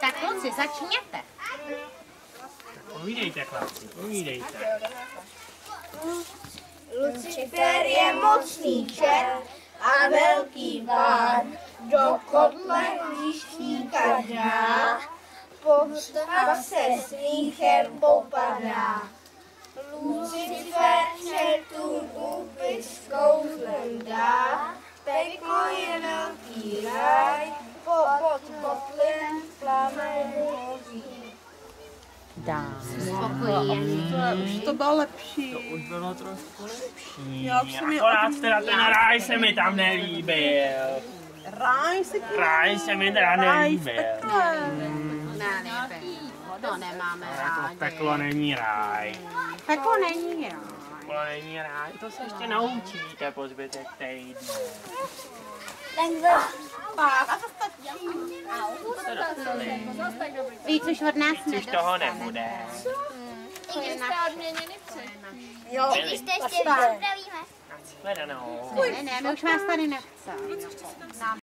Tak kluci, začněte. Povídejte, chlapci, povídejte. Lucifer je mocný čer a velký pán, do kotle hříšníka dá, poštva se smíchem popadá. Už to bylo lepší. To už bylo trošku lepší. Já už jsem Akorát teda ten ráj se mi tam nelíbil. Ráj se ti Ráj se mi teda Ráj nelíbil. pekle. Ne, to nemáme Jako rádi. peklo není ráj. Peklo není, jo. Peklo není ráj, to se ještě naučíte po zbytek týdne. Víc už od nás Už toho nebude. I když jste odměněni předtím. Jo, I když jste ještě zdravíme. Shledanou. Ne, ne, my už vás tady nechceme.